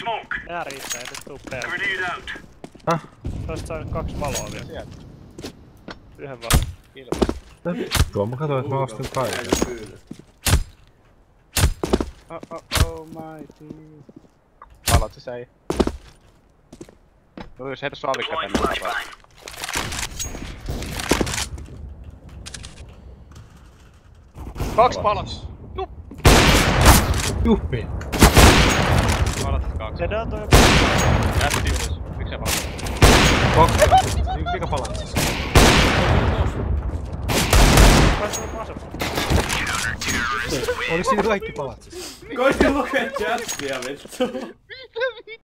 Smoke. Nää riittää, ei nyt tuu perään. Grenade out. Häh? Toista saa kaksi valoa vielä. Sieltä. Yhden vaan. Ilma. Mitä vittua? Mä katsoin, että mä ostin kaiken. Oh oh oh my team. Valot se ei. Tuli se heitä Deploying tänne. Kaksi palas! Juhpi! Palat kaksi. On toi Jätti ylös. Miks se palas? Kaksi. Mikä palatsis? Pääsee vasemmalle. Olis siinä kaikki palatsis? Koitin lukea chattia vittu.